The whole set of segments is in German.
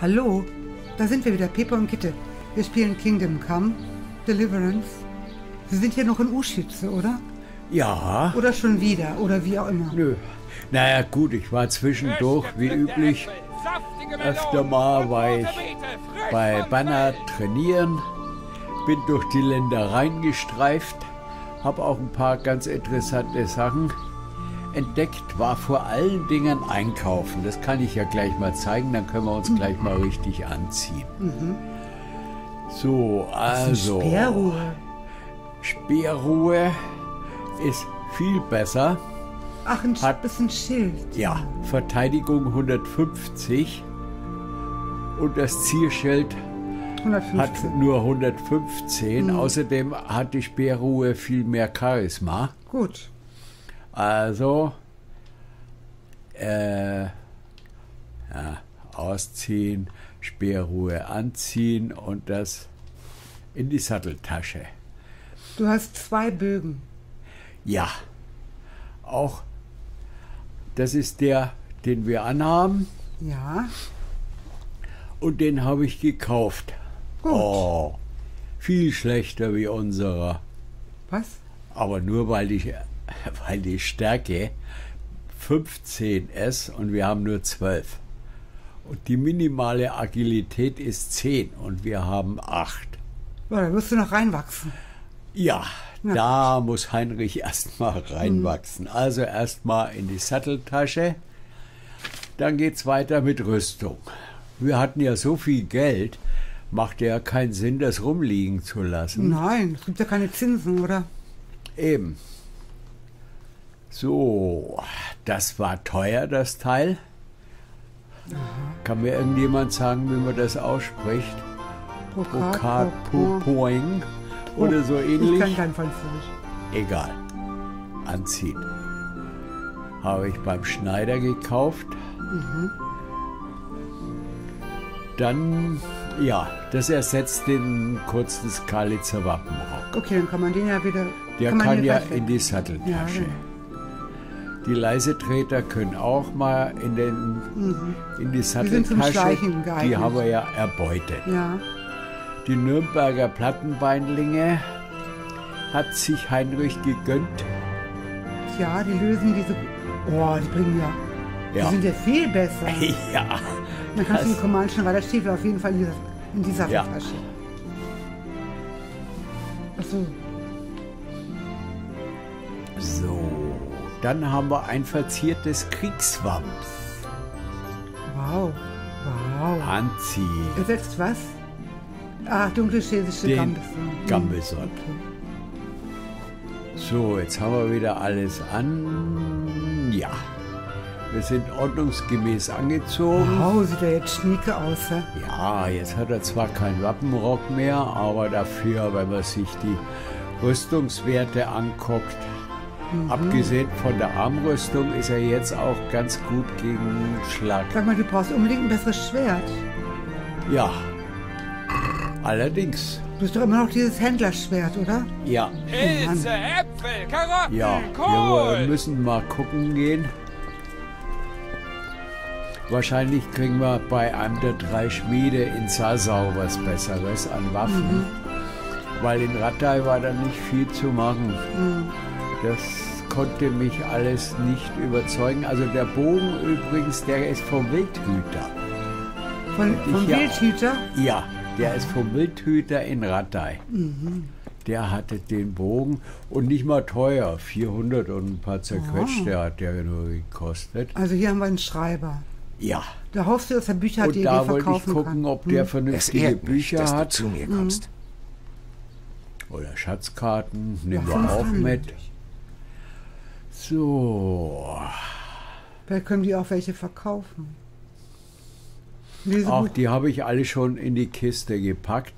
Hallo, da sind wir wieder, Pepe und Gitte. Wir spielen Kingdom Come, Deliverance. Sie sind hier noch in Uschitze, oder? Ja. Oder schon wieder, oder wie auch immer. Nö. Naja, gut, ich war zwischendurch, wie üblich, öfter mal war ich bei Banner trainieren, bin durch die Ländereien gestreift, habe auch ein paar ganz interessante Sachen entdeckt, war vor allen Dingen einkaufen. Das kann ich ja gleich mal zeigen, dann können wir uns gleich mal richtig anziehen. So, also. Sperrruhe. Speerruhe ist viel besser. Ach, ein Hat- bisschen Schild. Ja, Verteidigung 150 und das Zielschild hat 115. nur 115. Außerdem hat die Speerruhe viel mehr Charisma. Gut. Also, äh, ja, ausziehen, Speerruhe anziehen und das in die Satteltasche. Du hast zwei Bögen. Ja, auch das ist der, den wir anhaben Ja. und den habe ich gekauft. Gut. Oh, viel schlechter wie unserer. Was? Aber nur weil die, weil die Stärke 15 ist und wir haben nur 12. Und die minimale Agilität ist 10 und wir haben 8. Ja, da wirst du noch reinwachsen. Ja, Ja. da muss Heinrich erstmal reinwachsen. Also erstmal in die Satteltasche. Dann geht's weiter mit Rüstung. Wir hatten ja so viel Geld, macht ja keinen Sinn, das rumliegen zu lassen. Nein, es gibt ja keine Zinsen, oder? Eben. So, das war teuer, das Teil. Kann mir irgendjemand sagen, wie man das ausspricht? Brokat, Poing oder so Ich kann ähnlich? kein Französisch. Egal. Anziehen. Habe ich beim Schneider gekauft. Dann, ja, das ersetzt den kurzen Skalitzer Wappenrock. Okay, dann kann man den ja wieder. Der kann den ja in die Ja, Satteltasche. genau. Die Leisetreter können auch mal in, den, in die sind zum Satteltasche. Geeignet. Die haben wir ja erbeutet. Ja. Die Nürnberger Plattenbeinlinge hat sich Heinrich gegönnt. Ja, die lösen diese. Oh, die bringen ja. Ja. Die sind ja viel besser. Ja, Dann kannst du den Command schon weiter Stiefel auf jeden Fall in dieser, in dieser Ja. Tasche. Achso, Dann haben wir ein verziertes Kriegswams. wow. Wow. Anziehen. Ersetzt was? Ah, dunkle schwedische Den Gambison. Gambison. Okay. So, jetzt haben wir wieder alles an. Ja. Wir sind ordnungsgemäß angezogen. Wow, sieht er jetzt schnieke aus, hä? Ja, jetzt hat er zwar keinen Wappenrock mehr, aber dafür, wenn man sich die Rüstungswerte anguckt, abgesehen von der Armrüstung, ist er jetzt auch ganz gut gegen Schlag. Sag mal, du brauchst unbedingt ein besseres Schwert. Ja, allerdings. Du hast doch immer noch dieses Händlerschwert, oder? Ja, Pilze, Äpfel, Karotten, ja, Kohl. wir müssen mal gucken gehen. Wahrscheinlich kriegen wir bei einem der drei Schmiede in Sasau was Besseres an Waffen. Weil in Rattay war da nicht viel zu machen. Das konnte mich alles nicht überzeugen. Also der Bogen übrigens, der ist vom Wildhüter. Von, vom ja- Wildhüter? Ja, der ist vom Wildhüter in Rattay. Der hatte den Bogen und nicht mal teuer. 400 und ein paar zerquetschte hat der nur gekostet. Also hier haben wir einen Schreiber. Ja, Da hoffst du, dass er Bücher hat, die und da wollte ich gucken, kann. ob der Es vernünftige mich, Bücher dass du hat. zu mir kommst. Oder Schatzkarten, nehmen Ja, wir auch 500. mit. So, Vielleicht können die auch welche verkaufen. auch Lesebuch. die habe ich alle schon in die Kiste gepackt.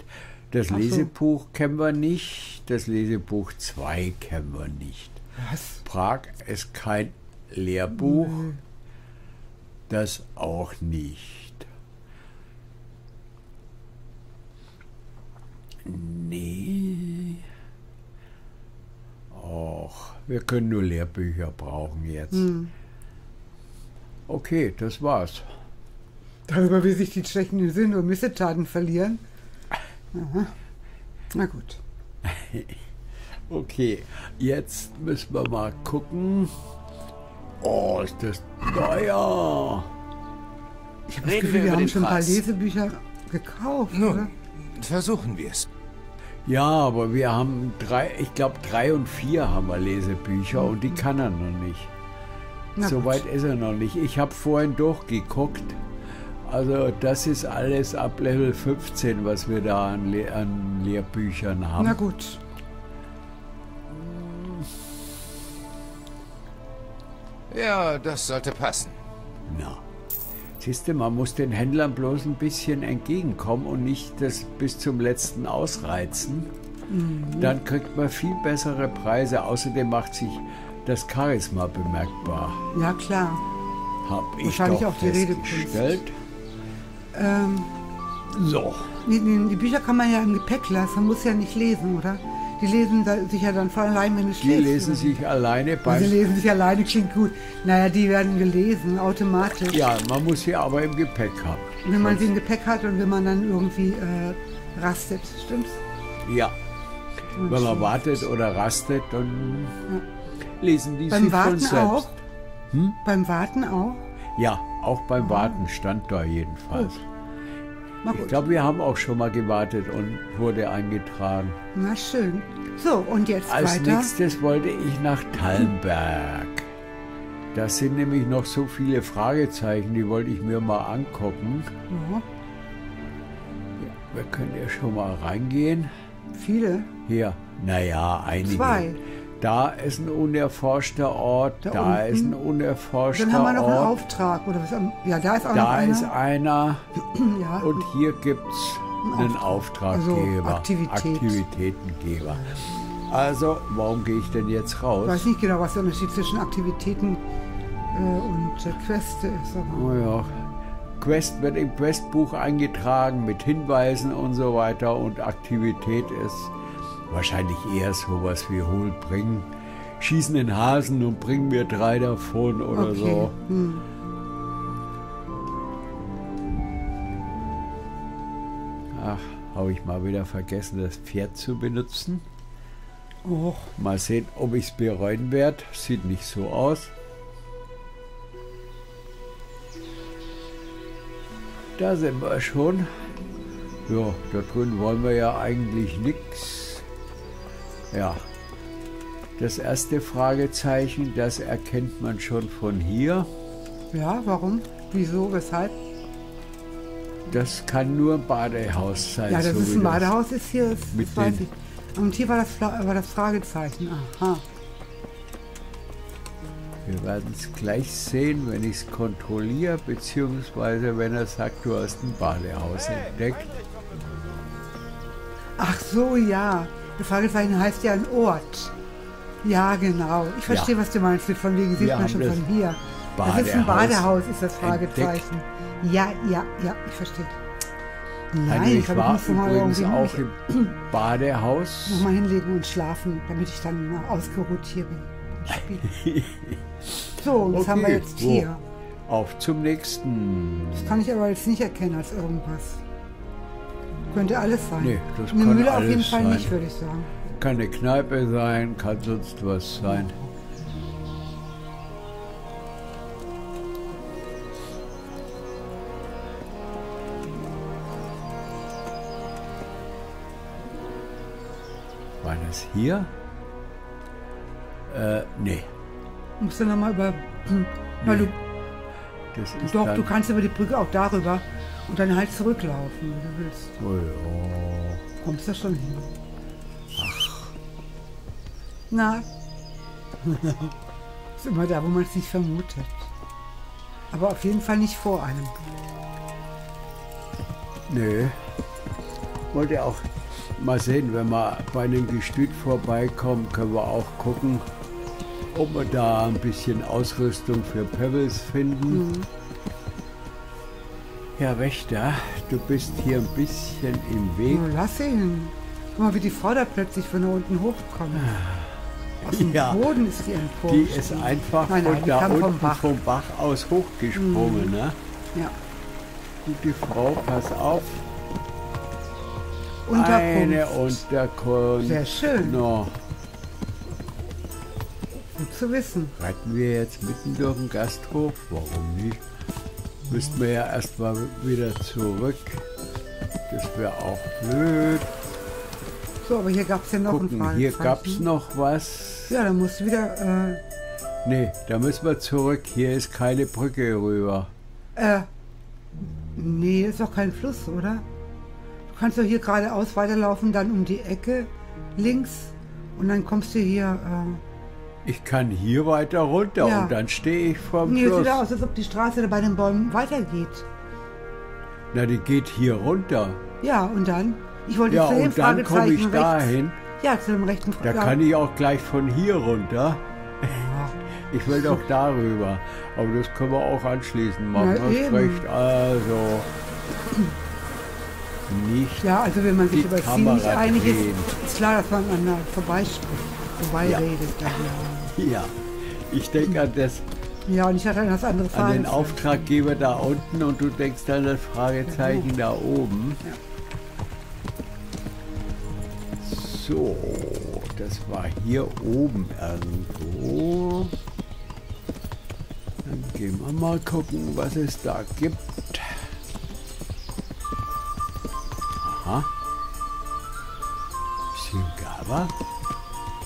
Das so. Lesebuch kennen wir nicht, das Lesebuch 2 kennen wir nicht. Was? Prag ist kein Lehrbuch, das auch nicht. Nee. Och, wir können nur Lehrbücher brauchen jetzt. Okay, das war's. Darüber, wie sich die Tschechen in Sinn und Missetaten verlieren. Aha. Na gut. Okay, jetzt müssen wir mal gucken. Oh, ist das teuer. Ich habe das Gefühl, wir haben schon ein paar Lesebücher gekauft, Nun, oder? versuchen wir es. Ja, aber wir haben drei, ich glaube drei und vier haben wir Lesebücher und die kann er noch nicht. Na so gut. weit ist er noch nicht. Ich habe vorhin durchgeguckt. Also das ist alles ab Level 15, was wir da an, Le an Lehrbüchern haben. Na gut. Ja, das sollte passen. Na. Siehst du, man muss den Händlern bloß ein bisschen entgegenkommen und nicht das bis zum letzten ausreizen. Mhm. Dann kriegt man viel bessere Preise. Außerdem macht sich das Charisma bemerkbar. Ja, klar. Hab ich Wahrscheinlich doch auch die Redekunst. Ähm, So. die, die, die Bücher kann man ja im Gepäck lassen, man muss ja nicht lesen, oder? Die lesen sich ja dann von allein, wenn es Die lesen sich alleine Sie beim. lesen sich alleine, klingt gut. Naja, die werden gelesen, automatisch. Ja, man muss sie aber im Gepäck haben. Wenn man sie im Gepäck hat und wenn man dann irgendwie äh, rastet, stimmt's? Ja. Und Wenn man wartet oder rastet, dann lesen die Beim sich von Warten selbst. auch? Beim Warten auch? Ja, auch beim Warten stand da jedenfalls. Na Ich glaube, wir haben auch schon mal gewartet und wurde eingetragen. Na schön. So, und jetzt Als weiter. nächstes wollte ich nach Tallenberg. Da sind nämlich noch so viele Fragezeichen, die wollte ich mir mal angucken. Ja, Wir können ja schon mal reingehen. viele. Hier, naja, einige. Zwei. Da ist ein unerforschter Ort, Da da, ist ein unerforschter Dann haben wir noch einen Ort. Auftrag. Oder was? Ja, da ist auch noch Da einer. ist einer ja. und hier gibt es einen Auftraggeber, Also Aktivität. Aktivitätengeber. Also, warum gehe ich denn jetzt Ich raus? weiß nicht genau, was der Unterschied zwischen Aktivitäten äh, und äh, Queste ist. Aber Oh ja. Quest wird im Questbuch eingetragen mit Hinweisen und so weiter und Aktivität ist wahrscheinlich eher sowas wie hol, bring, schießen den Hasen und bring mir drei davon oder okay. so. Hm. Ach, habe ich mal wieder vergessen, das Pferd zu benutzen. Och, Mal sehen, ob ich es bereuen werde. Sieht nicht so aus. Da sind wir schon. Ja, da drüben wollen wir ja eigentlich nichts. Ja. Das erste Fragezeichen, das erkennt man schon von hier. ja, warum? Wieso? Weshalb? Das kann nur ein Badehaus sein. Ja, das so ist ein Badehaus, ist hier, das, mit das weiß ich. Und hier war das, war das Fragezeichen. Aha. Wir werden es gleich sehen, wenn ich es kontrolliere, beziehungsweise wenn er sagt, du hast ein Badehaus entdeckt. Ach so, ja. Das Fragezeichen heißt ja ein Ort. Ja, genau. Ich verstehe, Ja. was du meinst. Von wegen sieht Wir man schon von hier. Das ist ein Badehaus Badehaus, ist das Fragezeichen. Ja, ja, ja, ich verstehe. Nein, Heinrich ich ich war mal übrigens auch im Badehaus. noch mal hinlegen und schlafen, damit ich dann ausgeruht hier bin. So, und das haben wir jetzt hier. Auf zum nächsten. Das kann ich aber jetzt nicht erkennen als irgendwas. Könnte alles sein. Nee, das Eine kann Mühle auf alles jeden Fall sein. nicht, würde ich sagen. Kann eine Kneipe sein, kann sonst was sein. War das hier? Äh, nee. Musst du nochmal über. Hm, weil du, Das ist doch, dann, du kannst über die Brücke auch darüber und dann halt zurücklaufen, wenn du willst. Oh ja. Kommst du schon hin. Na. ist immer da, wo man es nicht vermutet. Aber auf jeden Fall nicht vor einem. Nö. Wollte auch mal sehen, wenn wir bei einem Gestüt vorbeikommen, können wir auch gucken, ob wir da ein bisschen Ausrüstung für Pebbles finden. Herr Wächter, du bist hier ein bisschen im Weg. Oh, lass ihn. Guck mal, wie die da plötzlich von da unten hochkommt. Aus dem Ja. Boden ist die empor. Die ist einfach Nein, nein, von da unten vom Bach. Mhm. vom Bach aus hochgesprungen. Ne? Ja. gute Frau, pass auf. Unterkunft. Eine Unterkunft. Sehr schön. Noch. Gut zu wissen. Reiten wir jetzt mitten durch den Gasthof? Warum nicht? Müssten wir ja erstmal wieder zurück. Das wäre auch blöd. So, aber hier gab es ja noch ein Gucken, hier gab es noch was. Ja, dann musst du wieder, äh, Nee, da müssen wir zurück. Hier ist keine Brücke rüber. äh, nee, ist doch kein Fluss, oder? Du kannst doch hier geradeaus weiterlaufen, dann um die Ecke, links, und dann kommst du hier, äh, Ich kann hier weiter runter Ja. und dann stehe ich vorm nee, es Fluss. sieht aus, als ob die Straße da bei den Bäumen weitergeht. Na, die geht hier runter. Ja, und dann? Ich wollte Ja, und dann komme ich rechts. dahin. Ja, zu dem rechten Da ja. kann ich auch gleich von hier runter. Ich will doch darüber. Aber das können wir auch anschließend machen. Na, Hast eben. recht. Also. Nicht. Ja, also wenn man sich über Kamera einig ist, ist klar, dass man aneinander vorbeispricht, vorbeiredet. Ja. Ja. Ich denke an, das, ja, und ich hatte an das andere an den. Auftraggeber da unten und du denkst an das Fragezeichen da oben. So, das war hier oben irgendwo. Dann gehen wir mal gucken, was es da gibt. Aha. Gaba?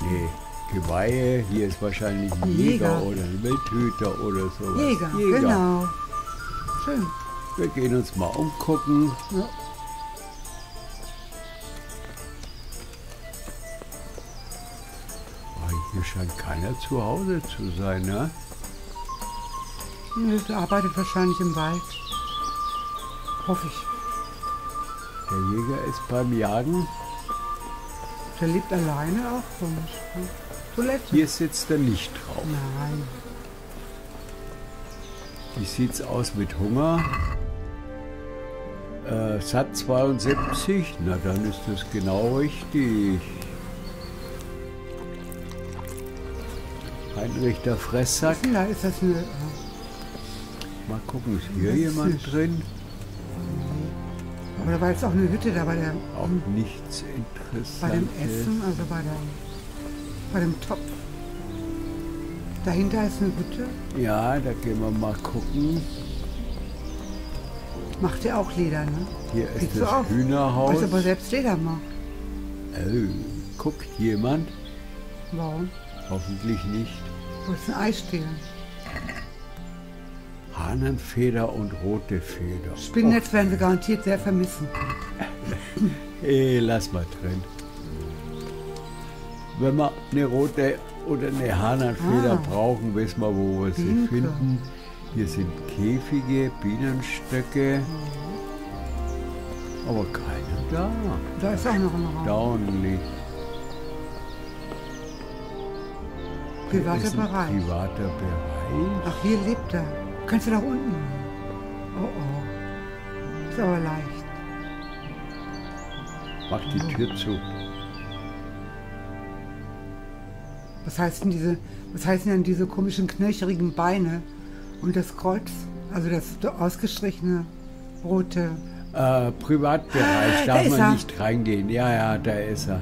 Nee, Geweihe. Hier ist wahrscheinlich ein Jäger, Jäger. oder ein Wildhüter oder sowas. Jäger, genau. Schön. Wir gehen uns mal umgucken. Ja. Ah, hier scheint keiner zu Hause zu sein, ne? Der arbeitet wahrscheinlich im Wald. Hoffe ich. Der Jäger ist beim Jagen. Der lebt alleine auch komisch. ne? Toilette. Hier sitzt er nicht drauf. Nein. Wie sieht's aus mit Hunger? Äh, satt 72? Na, dann ist das genau richtig. Heinrich der Fresssack. Da ist das eine. Mal gucken, ist hier jemand nicht. drin? Aber da war jetzt auch eine Hütte da bei, der, Auch nichts bei dem Interessantes. Essen, also bei, der, bei dem Topf. Dahinter ist eine Hütte. Ja, da gehen wir mal gucken. Macht er auch Leder, ne? Hier ist so das aus. Hühnerhaus. Weiß aber selbst Leder macht. Oh, guckt jemand? Warum? Hoffentlich nicht. Wo ist ein Ei stehen? Hahnenfeder und rote Feder. Spinnennetz werden sie garantiert sehr vermissen. Oh, eh, lass mal drin. Wenn wir eine rote oder eine Hahnenfeder Ah. brauchen, wissen wir, wo wir sie Bienke. finden. Hier sind Käfige, Bienenstöcke. Aber keiner da. Da ist auch noch ein Raum. Downly. Privater Bereich. privater Bereich. Ach, hier lebt er. Kannst du da unten? Oh oh. Ist aber leicht. Mach die Tür zu. Was heißt denn diese, was heißen denn diese komischen knöcherigen Beine und das Kreuz? Also das ausgestrichene rote. Äh, Privatbereich da darf man er. nicht reingehen. Ja, ja, da ist er.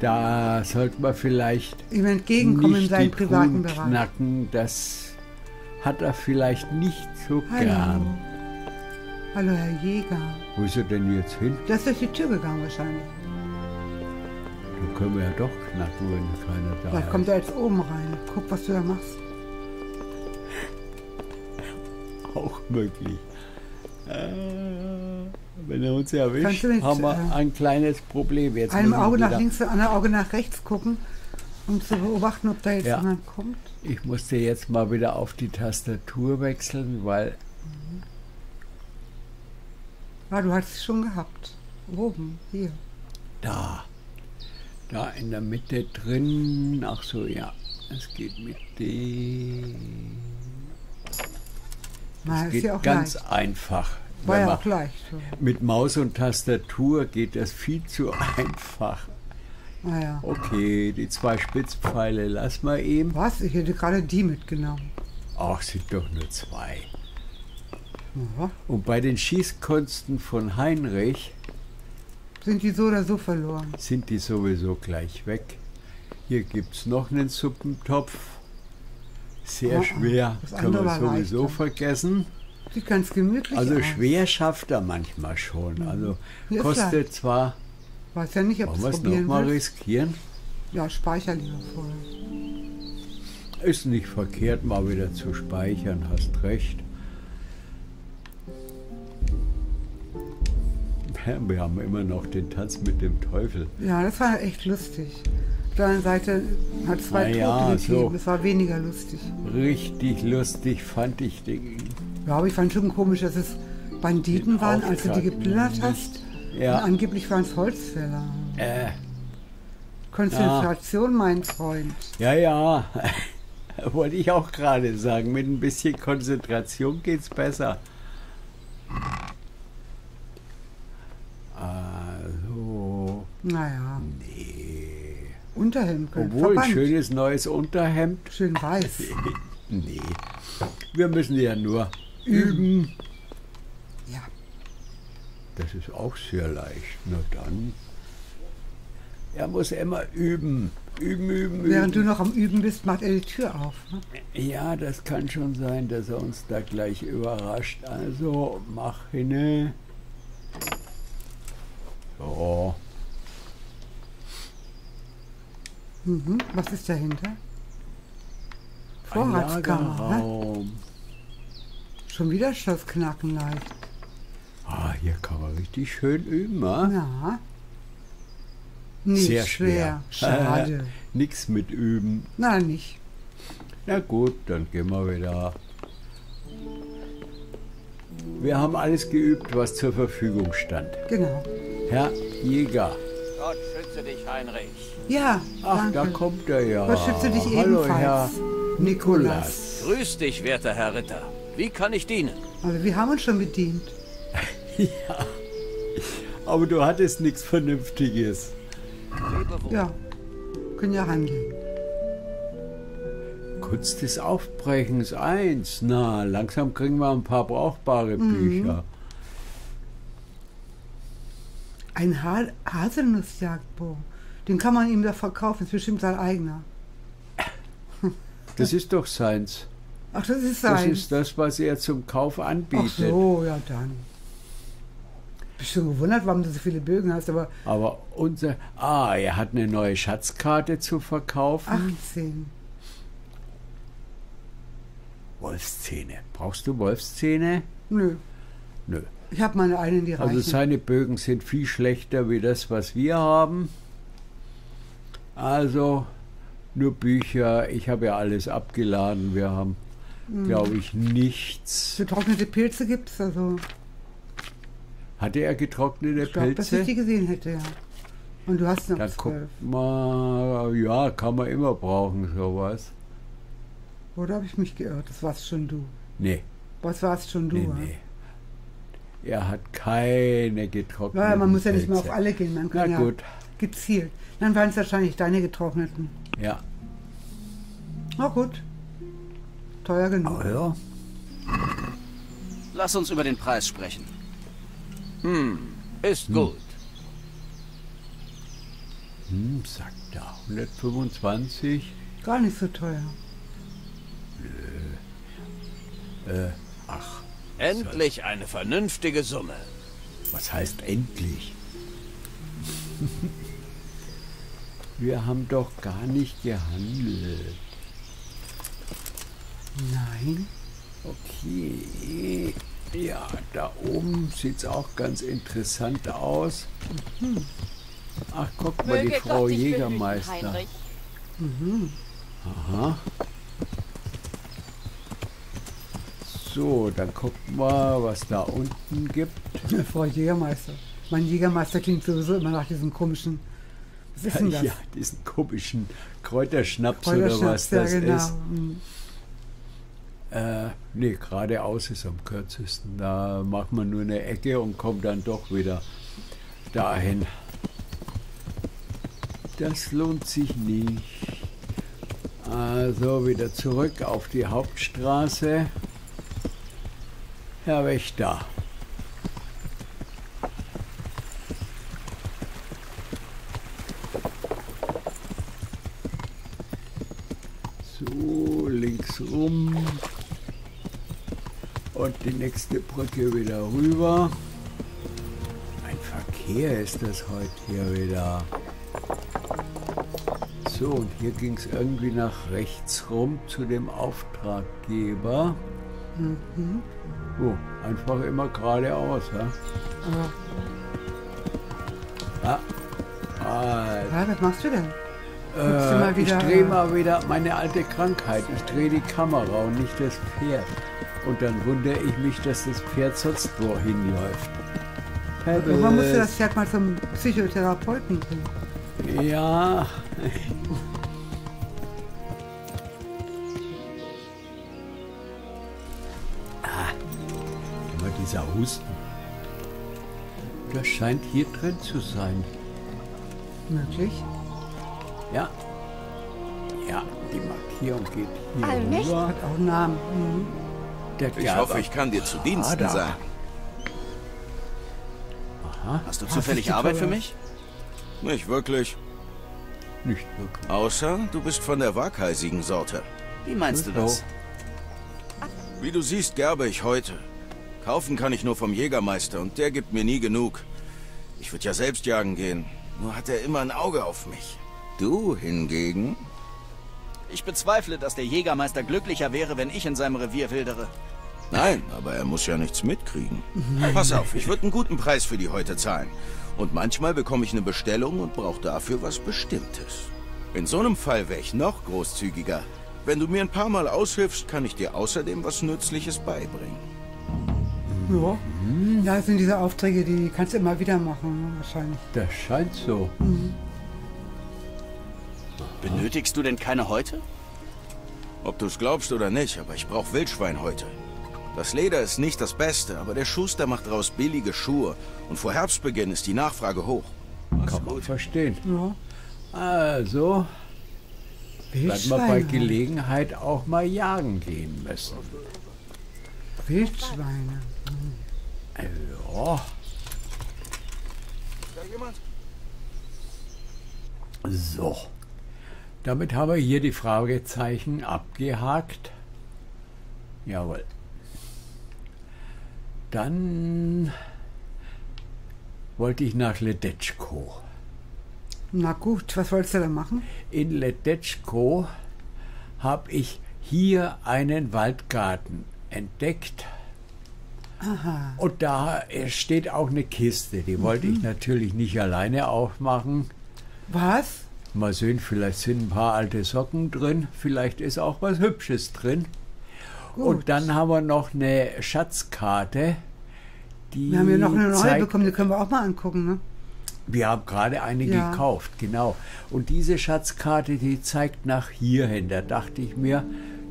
Da sollte man vielleicht Ihm entgegenkommen in nicht seinem die privaten Bereich. knacken. Das hat er vielleicht nicht so Hallo. gern. Hallo, Herr Jäger. Wo ist er denn jetzt hin? Der ist durch die Tür gegangen wahrscheinlich. Da können wir ja doch knacken, wenn keiner da Vielleicht ist. kommt er jetzt oben rein. Guck, was du da machst. Auch möglich. Äh, wenn er uns erwischt, Kannst du nicht, haben wir äh, ein kleines Problem. Jetzt Einem Auge nach links, und anderem Auge nach rechts gucken, um zu beobachten, ob da jetzt Ja. jemand kommt. Ich musste jetzt mal wieder auf die Tastatur wechseln, weil Ja, du hast es schon gehabt. Oben, hier. da, da in der Mitte drin, ach so, ja, es geht mit dem. Na, Es ist geht ja auch ganz leicht. einfach. War ja auch leicht. So. Mit Maus und Tastatur geht das viel zu einfach. Naja. Okay, die zwei Spitzpfeile lassen wir eben. Was? Ich hätte gerade die mitgenommen. Ach, sind doch nur zwei. Ja. Und bei den Schießkunsten von Heinrich Sind die so oder so verloren? sind die sowieso gleich weg. Hier gibt es noch einen Suppentopf. Sehr ah, schwer, das kann man sowieso leichter. vergessen. Sieht ganz gemütlich Also aus. schwer schafft er manchmal schon. Also Hier kostet zwar, Weiß ja nicht, ob wollen wir es nochmal riskieren? Ja, speicher lieber vorher. Ist nicht verkehrt, mal wieder zu speichern, hast recht. Wir haben immer noch den Tanz mit dem Teufel. Ja, das war echt lustig. Auf der anderen Seite hat es zwei Na ja, Tote gegeben. so. Das war weniger lustig. Richtig lustig fand ich den. Ja, aber ich fand schon komisch, dass es Banditen waren, als du die geplündert hast. Ja. Und angeblich waren es Holzfäller. Äh, Konzentration, mein Freund. ja, ja. Wollte ich auch gerade sagen. Mit ein bisschen Konzentration geht's besser. Also, Naja, nee. Unterhemd. Obwohl, ein schönes neues Unterhemd. Schön weiß. Nee. Wir müssen ja nur üben. Ja. Das ist auch sehr leicht. Na dann. Er muss immer üben. Üben, üben, Während du üben. noch am Üben bist, macht er die Tür auf. Ne? Ja, das kann schon sein, dass er uns da gleich überrascht. Also, mach hinne. So. Mhm. Was ist dahinter? Vorratskammer. Ne? Schon wieder Schussknacken leicht. Ah, hier kann man richtig schön üben, wa? Ja. Nicht Sehr schwer. schwer. Schade. Nix mit üben. Na, nicht. Na gut, dann gehen wir wieder. Wir haben alles geübt, was zur Verfügung stand. Genau. Herr Jäger. Gott schütze dich, Heinrich. Ja, Ach, danke. da kommt er ja. Gott schütze dich Hallo, ebenfalls, Herr Nikolas. Grüß dich, werter Herr Ritter. Wie kann ich dienen? Also wir haben uns schon bedient. Aber du hattest nichts Vernünftiges. Ja, können ja handeln. Kunst des Aufbrechens 1. Na, langsam kriegen wir ein paar brauchbare Mhm. Bücher. Ein ha Haselnussjagdbogen. Den kann man ihm da verkaufen. Ist bestimmt sein eigener. Das ist doch seins. Ach, das ist Das sein. ist das, was er zum Kauf Ach anbietet. so, ja dann. Bist schon gewundert, warum du so viele Bögen hast, aber Aber unser. Ah, er hat eine neue Schatzkarte zu verkaufen. 18. Wolfszähne. Brauchst du Wolfszähne? Nö, Nö. Ich habe meine einen, die Also reichen. seine Bögen sind viel schlechter wie das, was wir haben. Also nur Bücher. Ich habe ja alles abgeladen. Wir haben, Mhm. glaube ich, nichts. Getrocknete Pilze gibt es, also Hatte er getrocknete ich glaube, dass ich Pilze? die gesehen hätte, ja. Und du hast noch Dann zwölf. mal. Ja, kann man immer brauchen, sowas. Oder habe ich mich geirrt? Das warst schon du. Nee, Was warst schon du? nee, nee. Er hat keine getrockneten Ja, man muss ja nicht mal auf alle gehen, man Na kann ja gut, gezielt. Dann waren es wahrscheinlich deine getrockneten. ja. Na gut. Teuer genug. Aber ja. Lass uns über den Preis sprechen. Hm, ist gut. Hm, sagt er. 125. Gar nicht so teuer. Äh, ach, Endlich eine vernünftige Summe. was heißt endlich? Wir haben doch gar nicht gehandelt. Nein. Okay. Ja, da oben sieht es auch ganz interessant aus. Ach, guck mal, die Möge Frau Gott dich behüten, Jägermeister. Heinrich. Aha. So, dann gucken wir, was da unten gibt. Frau Jägermeister. Mein Jägermeister klingt sowieso immer nach diesem komischen. Was ist denn das? Ja, diesen komischen Kräuterschnaps oder was Kräuterschnaps, ja, das genau. ist. Äh, nee, geradeaus ist am kürzesten. Da macht man nur eine Ecke und kommt dann doch wieder dahin. Das lohnt sich nicht. Also wieder zurück auf die Hauptstraße. Herr Wächter. So, links rum. Und die nächste Brücke wieder rüber. Ein Verkehr ist das heute hier wieder. So, und hier ging es irgendwie nach rechts rum zu dem Auftraggeber. Mhm. Oh, einfach immer geradeaus, ja? Ja. Ah, ja, was machst du denn? Äh, ich drehe mal wieder meine alte Krankheit. Ich drehe die Kamera und nicht das Pferd. Und dann wundere ich mich, dass das Pferd sonst wohin läuft. Man muss das Pferd mal zum Psychotherapeuten bringen. Ja. Husten. Das scheint hier drin zu sein. Möglich? Ja. Ja, die Markierung geht hier Allmächtig. rüber. Hat auch einen Namen. Mhm. Der ich hoffe, ich kann dir zu Diensten sein. Aha. Hast du zufällig Hast Arbeit für mich? Nicht wirklich. Nicht wirklich. Außer du bist von der waghalsigen Sorte. Wie meinst du das? Wie du siehst, gerbe ich heute. Kaufen kann ich nur vom Jägermeister und der gibt mir nie genug. Ich würde ja selbst jagen gehen, nur hat er immer ein Auge auf mich. Du hingegen? Ich bezweifle, dass der Jägermeister glücklicher wäre, wenn ich in seinem Revier wildere. Nein, aber er muss ja nichts mitkriegen. Pass auf, ich würde einen guten Preis für die heute zahlen. Und manchmal bekomme ich eine Bestellung und brauche dafür was Bestimmtes. In so einem Fall wäre ich noch großzügiger. Wenn du mir ein paar Mal aushilfst, kann ich dir außerdem was Nützliches beibringen. Ja, mhm. das sind diese Aufträge, die kannst du immer wieder machen, wahrscheinlich. Das scheint so. Mhm. Benötigst du denn keine heute? Ob du es glaubst oder nicht, aber ich brauche Wildschwein heute. Das Leder ist nicht das Beste, aber der Schuster macht daraus billige Schuhe. Und vor Herbstbeginn ist die Nachfrage hoch. Kann man verstehen. Ja. Also, werden wir bei Gelegenheit auch mal jagen gehen müssen. Wildschweine. Ja. So. Damit haben wir hier die Fragezeichen abgehakt. Jawohl. Dann wollte ich nach Ledetschko. Na gut, was wolltest du da machen? In Ledetschko habe ich hier einen Waldgarten entdeckt. Aha. Und da steht auch eine Kiste. Die mhm. wollte ich natürlich nicht alleine aufmachen. Was? Mal sehen, vielleicht sind ein paar alte Socken drin, vielleicht ist auch was Hübsches drin. Gut. Und dann haben wir noch eine Schatzkarte. Die wir haben ja noch eine neue bekommen, die können wir auch mal angucken. Ne? Wir haben gerade eine ja. gekauft, genau. Und diese Schatzkarte, die zeigt nach hier hin. Da dachte ich mir,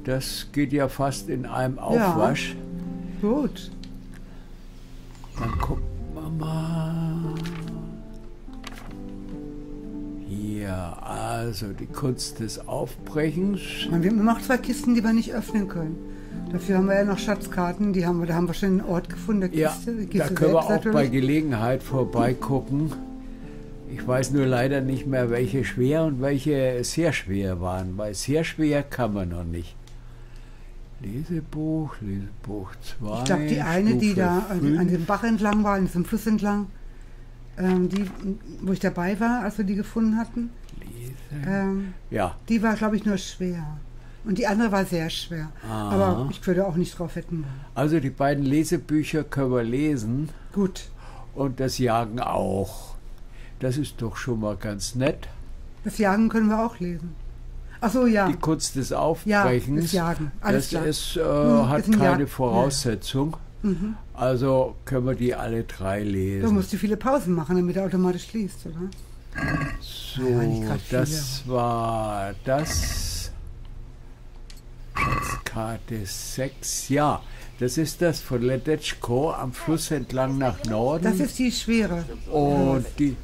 das geht ja fast in einem Aufwasch. Ja. Gut. Dann gucken wir mal. Ja, also die Kunst des Aufbrechens. Wir haben noch zwei Kisten, die wir nicht öffnen können. Dafür haben wir ja noch Schatzkarten, die haben wir, da haben wir schon einen Ort gefunden. Kiste, ja, Kiste da können wir auch natürlich. bei Gelegenheit vorbeigucken. Ich weiß nur leider nicht mehr, welche schwer und welche sehr schwer waren, weil sehr schwer kann man noch nicht. Lesebuch, Lesebuch 2. Ich glaube, die eine, Stufe die da fünf. an dem Bach entlang war, an diesem Fluss entlang, ähm, die, wo ich dabei war, als wir die gefunden hatten, ähm, ja. Die war, glaube ich, nur schwer. Und die andere war sehr schwer. Aha. Aber ich würde auch nicht drauf wetten. Also die beiden Lesebücher können wir lesen. Gut. Und das Jagen auch. Das ist doch schon mal ganz nett. Das Jagen können wir auch lesen. Ach so, ja. Die Kunst des Aufbrechens. Ja, das Jagen. Alles das ist, äh, hm, hat keine Jagen. Voraussetzung. Mhm. Also können wir die alle drei lesen. Du musst du viele Pausen machen, damit er automatisch liest, oder? So, ja, das war das. Karte 6, ja. Das ist das von Ledetschko am Fluss entlang nach Norden. Das ist die schwere. Und die,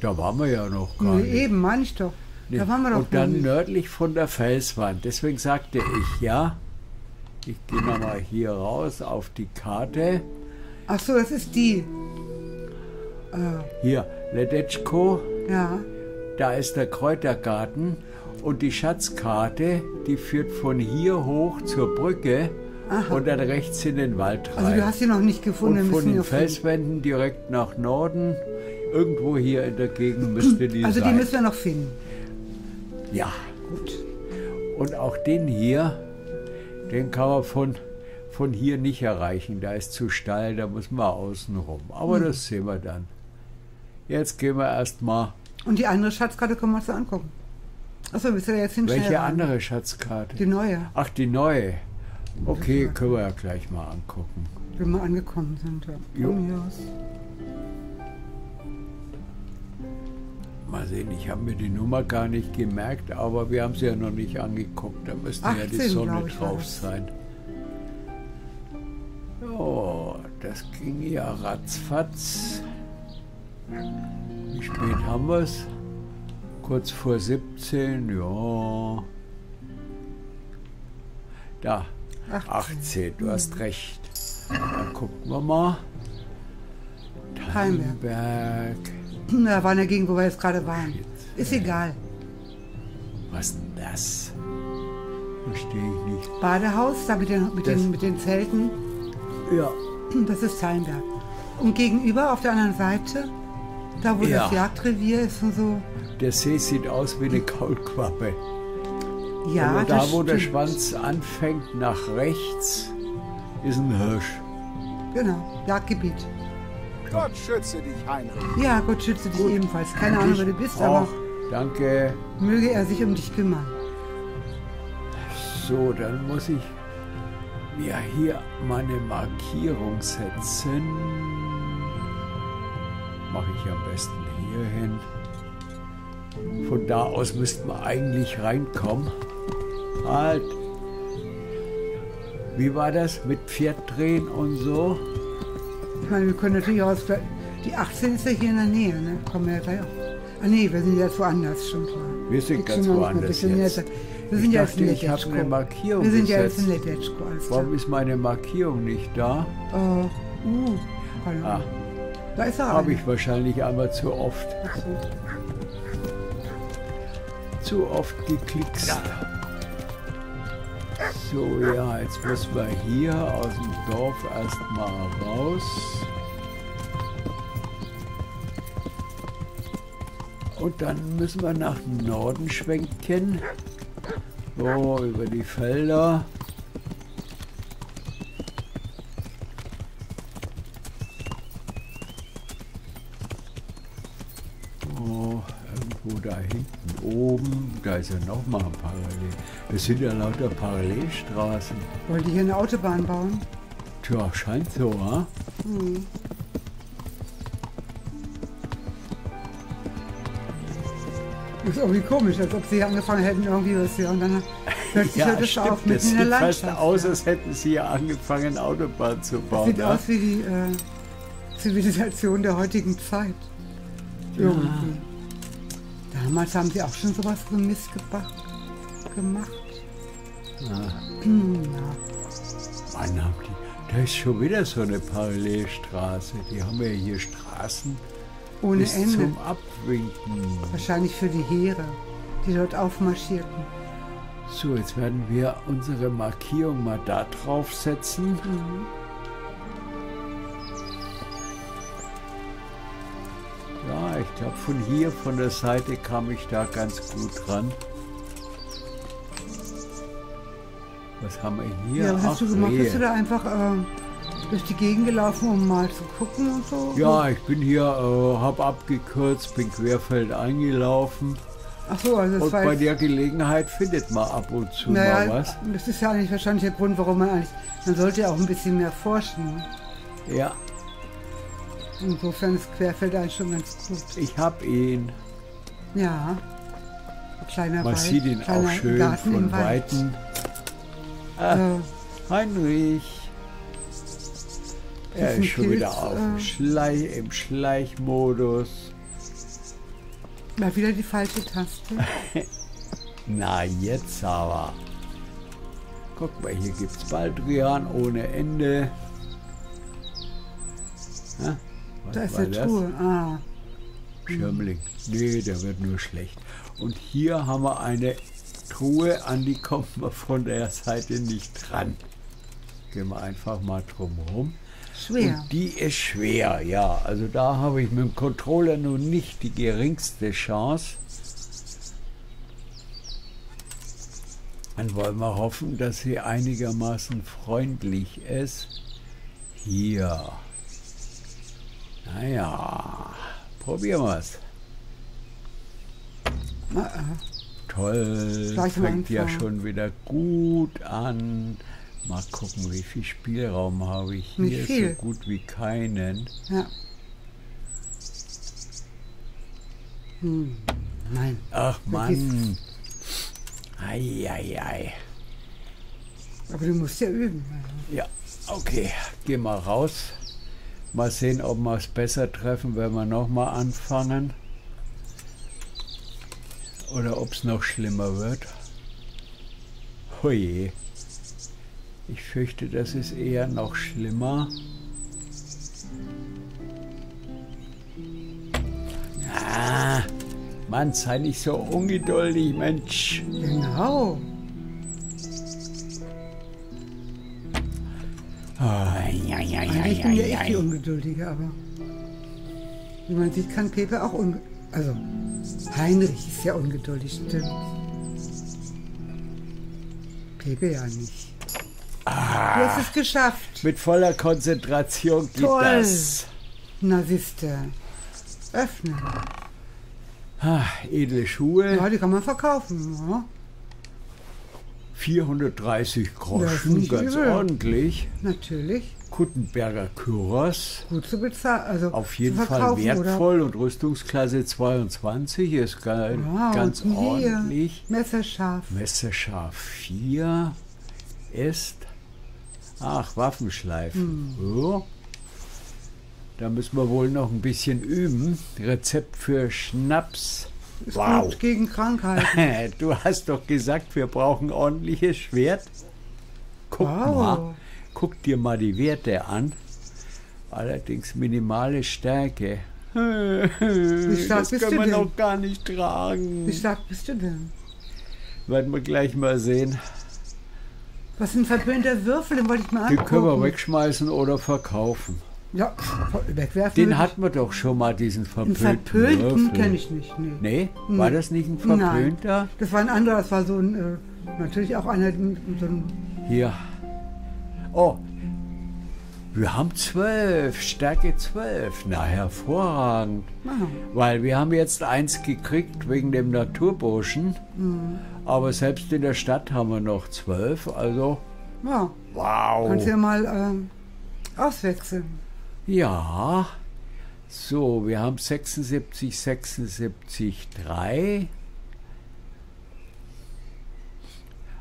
da waren wir ja noch gar nee, nicht. Eben, meine ich doch. Da waren wir doch Und dann nördlich von der Felswand. Deswegen sagte ich, ja, Ich gehe nochmal hier raus auf die Karte. Ach so, das ist die. Äh. Hier, Ledetschko. Ja. Da ist der Kräutergarten und die Schatzkarte, die führt von hier hoch zur Brücke Aha. und dann rechts in den Wald rein. Also du hast sie noch nicht gefunden. Und von den Felswänden direkt nach Norden, irgendwo hier in der Gegend müsste die also sein. Also die müssen wir noch finden. Ja. Gut. Und auch den hier, den kann man von, von hier nicht erreichen. Da ist zu steil, da muss man außen rum. Aber hm. das sehen wir dann. Jetzt gehen wir erstmal. Und die andere Schatzkarte können wir uns angucken. Achso, bist du jetzt hinstellen? Welche andere Schatzkarte? Die neue. Ach, die neue. Okay, können wir ja gleich mal angucken. Wenn wir angekommen sind, ja. Jo. Mal sehen, ich habe mir die Nummer gar nicht gemerkt, aber wir haben sie ja noch nicht angeguckt. Da müsste 18, ja die Sonne drauf sein. Oh, das ging ja ratzfatz. Wie spät haben wir es? Kurz vor 17, ja. Da, 18, 18 du hast recht. Dann gucken wir mal. Heimberg. Da war in der Gegend, wo wir jetzt gerade waren. Ist egal. Was denn das? Verstehe ich nicht. Badehaus, da mit den, mit den, mit den Zelten. Ja. Das ist Heimbberg. Und gegenüber auf der anderen Seite, da wo ja. das Jagdrevier ist und so. Der See sieht aus wie eine Kaulquappe. Ja, Und da, wo stimmt. der Schwanz anfängt nach rechts, ist ein Hirsch. Genau, Jagdgebiet. Gott schütze dich, Heinrich. Ja, Gott schütze dich Gut. ebenfalls. Keine Ahnung, wer du bist, aber danke. möge er sich um dich kümmern. So, dann muss ich mir hier meine Markierung setzen. Mache ich am besten hier hin. Von da aus müssten wir eigentlich reinkommen. Halt. Wie war das mit Pferd drehen und so? Ich meine, wir können natürlich auch, die 18 ist ja hier in der Nähe, ne? Kommen wir ja gleich auch. Ah nee, wir sind jetzt woanders schon klar. Wir sind ganz woanders jetzt. jetzt. Wir sind ich ja dachte, jetzt in ich habe eine Markierung Wir sind gesetzt. ja jetzt in Ledetschko. Warum ist meine Markierung nicht da? Uh, uh, ah. Da ist er Habe ich wahrscheinlich einmal zu oft. So. Zu oft geklickt. Ja. So, ja, jetzt müssen wir hier aus dem Dorf erstmal raus. Und dann müssen wir nach Norden schwenken. So, über die Felder. da hinten ja nochmal ein Parallel. Es sind ja lauter Parallelstraßen. Wollt ihr hier eine Autobahn bauen? Tja, scheint so, ha? Hm. Das ist irgendwie komisch, als ob sie angefangen hätten, irgendwie was hier. Und dann hört sich ja, das stimmt, auf mit in der Landschaft. sieht fast aus, als hätten sie ja angefangen, Autobahn zu bauen. Das sieht ja? aus wie die äh, Zivilisation der heutigen Zeit. Irgendwie. Ja. Damals haben sie auch schon sowas so Mist gemacht. Ja. Hm, ja. Mann, haben die, da ist schon wieder so eine Parallelstraße. Die haben ja hier Straßen ohne bis Ende. zum Abwinken. Wahrscheinlich für die Heere, die dort aufmarschierten. So, jetzt werden wir unsere Markierung mal da drauf setzen. Mhm. Ich glaube von hier, von der Seite kam ich da ganz gut ran. Was haben wir hier? Ja, was Ach, hast du gemacht? Bist du da einfach äh, durch die Gegend gelaufen, um mal zu gucken und so? Ja, ich bin hier, äh, hab abgekürzt, bin querfeld eingelaufen. Ach so, also und bei der Gelegenheit findet man ab und zu naja, mal was. Das ist ja eigentlich wahrscheinlich der Grund, warum man eigentlich, man sollte ja auch ein bisschen mehr forschen. Ja, Insofern ist Querfeld eigentlich schon ganz gut. Ich hab ihn. Ja. Kleiner Man Wald, sieht ihn auch schön Garten von Weitem. Ah, äh, Heinrich. Er ist schon Pilz, wieder auf äh, Schleich, im Schleichmodus. Mal wieder die falsche Taste. Na, jetzt aber. Guck mal, hier gibt es Baldrian ohne Ende. Ja, da ist der Truhe. Ah. Schirmling. Nee, der wird nur schlecht. Und hier haben wir eine Truhe, an die kommt man von der Seite nicht dran. Gehen wir einfach mal drum rum. Schwer. Und die ist schwer, ja. Also da habe ich mit dem Controller nun nicht die geringste Chance. Dann wollen wir hoffen, dass sie einigermaßen freundlich ist. Hier. Naja, probieren wir es. Toll, fängt ja schon wieder gut an. Mal gucken, wie viel Spielraum habe ich hier. So gut wie keinen. Ja. Hm, nein. Ach Mann. Eieiei. Ei, ei. Aber du musst ja üben. Ja, okay. Geh mal raus. Mal sehen, ob wir es besser treffen, wenn wir nochmal anfangen. Oder ob es noch schlimmer wird. Oje. Ich fürchte, das ist eher noch schlimmer. Ah, Mann, sei nicht so ungeduldig, Mensch. Genau. Oh, ja, ja, ja, ich bin ja echt die Ungeduldige, aber wie man sieht, kann Pepe auch un... Also, Heinrich ist ja ungeduldig, stimmt. Pepe ja nicht. Ah, du hast es geschafft. Mit voller Konzentration geht Toll. das. Na, siehste. Öffnen. Ah, edle Schuhe. Ja, die kann man verkaufen. Ja. 430 Groschen, ganz übel. ordentlich. Natürlich. Kuttenberger Kyros. Gut zu bezahlen. Also Auf jeden Fall wertvoll oder? und Rüstungsklasse 22 ist ganz, wow, ganz ordentlich. Messerscharf. Messerscharf 4 ist. Ach, Waffenschleifen. Hm. So. Da müssen wir wohl noch ein bisschen üben. Rezept für Schnaps. Ist wow. gut gegen Krankheiten. du hast doch gesagt, wir brauchen ordentliches Schwert. Guck wow. mal. Guck dir mal die Werte an. Allerdings minimale Stärke. Wie stark das bist können du wir denn? noch gar nicht tragen. Wie stark bist du denn? Werden wir gleich mal sehen. Was sind verpönter Würfel? Den wollte ich mal angucken. Die können wir wegschmeißen oder verkaufen. Ja, wegwerfen. Den hatten wir doch schon mal, diesen verpönten. Den verpönten kenne ich nicht. Nee. nee. War das nicht ein verpönter? Nein, das war ein anderer, das war so ein, äh, natürlich auch einer, so ein. Hier. Oh. Wir haben zwölf, Stärke zwölf. Na, hervorragend. Aha. Weil wir haben jetzt eins gekriegt wegen dem Naturburschen. Mhm. Aber selbst in der Stadt haben wir noch zwölf, also. Ja. Wow. Kannst ja mal ähm, auswechseln. Ja, so, wir haben 76, 76, 3.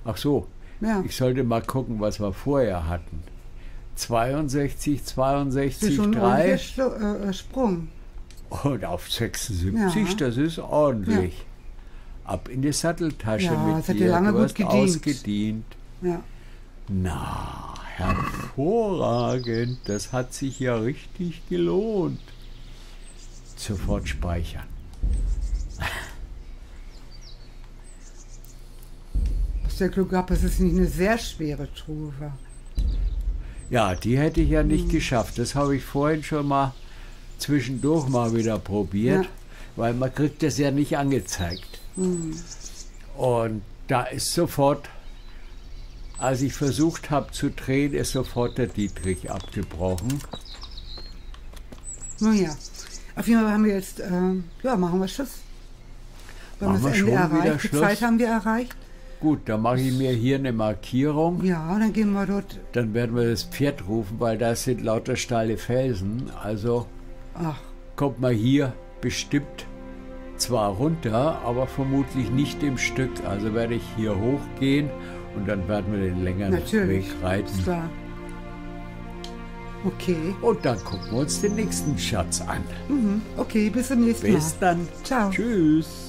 Ach so, ja. ich sollte mal gucken, was wir vorher hatten. 62, 62, schon 3. Äh, Sprung. Und auf 76, ja. das ist ordentlich. Ja. Ab in die Satteltasche mit das dir. Hat dir lange du gut hast gedient. ausgedient. Ja. Na, Hervorragend, das hat sich ja richtig gelohnt. Sofort speichern. Hast du Glück gehabt, dass es nicht eine sehr schwere Truhe war. Ja, die hätte ich ja nicht hm. geschafft. Das habe ich vorhin schon mal zwischendurch mal wieder probiert, ja. weil man kriegt das ja nicht angezeigt. Hm. Und da ist sofort als ich versucht habe zu drehen, ist sofort der Dietrich abgebrochen. Nun ja, auf jeden Fall haben wir jetzt, äh, ja, machen wir Schluss. Wir haben das Ende erreicht, die Zeit haben wir erreicht. Gut, dann mache ich mir hier eine Markierung. Ja, dann gehen wir dort. Dann werden wir das Pferd rufen, weil da sind lauter steile Felsen. Also Ach. kommt man hier bestimmt zwar runter, aber vermutlich nicht im Stück. Also werde ich hier hochgehen und dann werden wir den längeren Natürlich, Weg reiten. Klar. Okay. Und dann gucken wir uns den nächsten Schatz an. Mhm. Okay, bis zum nächsten Mal. Bis dann. Ciao. Tschüss.